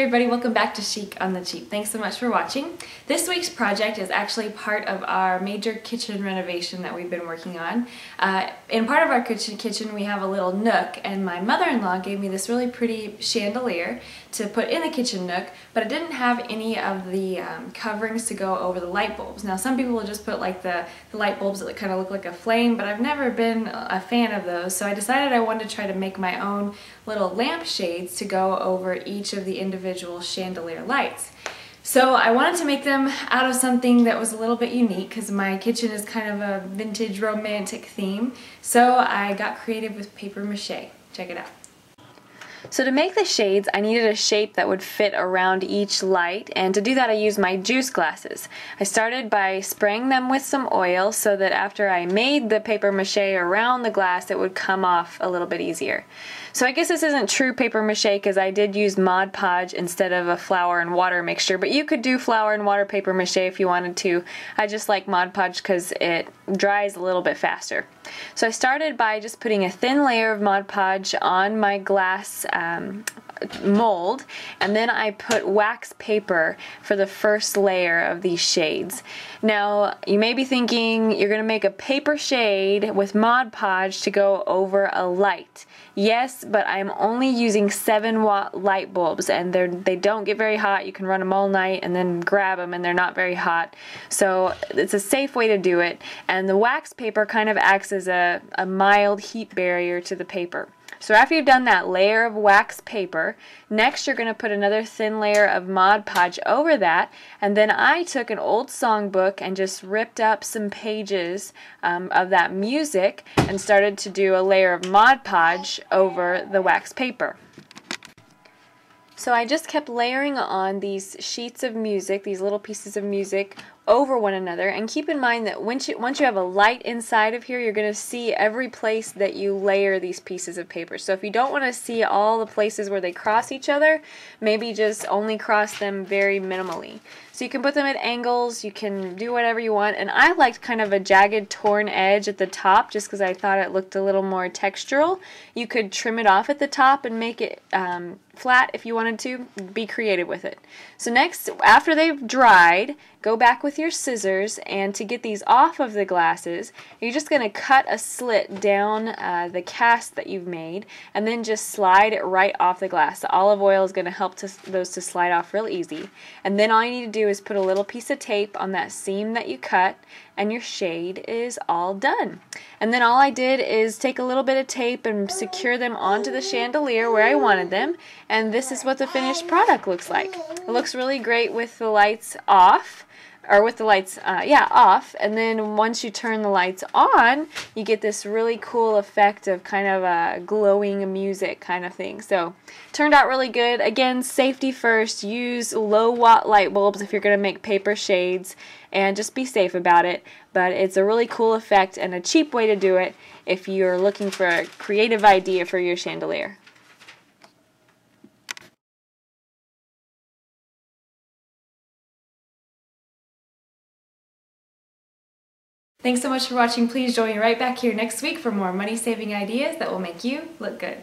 Hey everybody, welcome back to Chic on the Cheap. Thanks so much for watching. This week's project is actually part of our major kitchen renovation that we've been working on. Uh, in part of our kitchen, kitchen we have a little nook and my mother-in-law gave me this really pretty chandelier to put in the kitchen nook, but it didn't have any of the um, coverings to go over the light bulbs. Now some people will just put like the, the light bulbs that kind of look like a flame, but I've never been a fan of those, so I decided I wanted to try to make my own little lamp shades to go over each of the individual chandelier lights. So I wanted to make them out of something that was a little bit unique because my kitchen is kind of a vintage romantic theme. So I got creative with paper mache. Check it out. So to make the shades, I needed a shape that would fit around each light, and to do that I used my juice glasses. I started by spraying them with some oil so that after I made the paper mache around the glass, it would come off a little bit easier. So I guess this isn't true paper mache because I did use Mod Podge instead of a flour and water mixture, but you could do flour and water paper mache if you wanted to. I just like Mod Podge because it dries a little bit faster. So I started by just putting a thin layer of Mod Podge on my glass um, mold and then I put wax paper for the first layer of these shades. Now you may be thinking you're going to make a paper shade with Mod Podge to go over a light. Yes, but I'm only using 7 watt light bulbs and they're, they don't get very hot. You can run them all night and then grab them and they're not very hot. So it's a safe way to do it and the wax paper kind of acts as a, a mild heat barrier to the paper. So after you've done that layer of wax paper, next you're going to put another thin layer of Mod Podge over that. And then I took an old songbook and just ripped up some pages um, of that music and started to do a layer of Mod Podge over the wax paper. So I just kept layering on these sheets of music, these little pieces of music, over one another. And keep in mind that once you, once you have a light inside of here, you're going to see every place that you layer these pieces of paper. So if you don't want to see all the places where they cross each other, maybe just only cross them very minimally. So you can put them at angles, you can do whatever you want. And I liked kind of a jagged torn edge at the top just because I thought it looked a little more textural. You could trim it off at the top and make it um, flat if you wanted to. Be creative with it. So next, after they've dried, go back with your scissors and to get these off of the glasses, you're just going to cut a slit down uh, the cast that you've made and then just slide it right off the glass. The olive oil is going to help those to slide off real easy. And then all you need to do is put a little piece of tape on that seam that you cut and your shade is all done. And then all I did is take a little bit of tape and secure them onto the chandelier where I wanted them and this is what the finished product looks like. It looks really great with the lights off or with the lights, uh, yeah, off. And then once you turn the lights on, you get this really cool effect of kind of a glowing music kind of thing. So turned out really good. Again, safety first. Use low watt light bulbs if you're going to make paper shades and just be safe about it. But it's a really cool effect and a cheap way to do it if you're looking for a creative idea for your chandelier. Thanks so much for watching. Please join me right back here next week for more money saving ideas that will make you look good.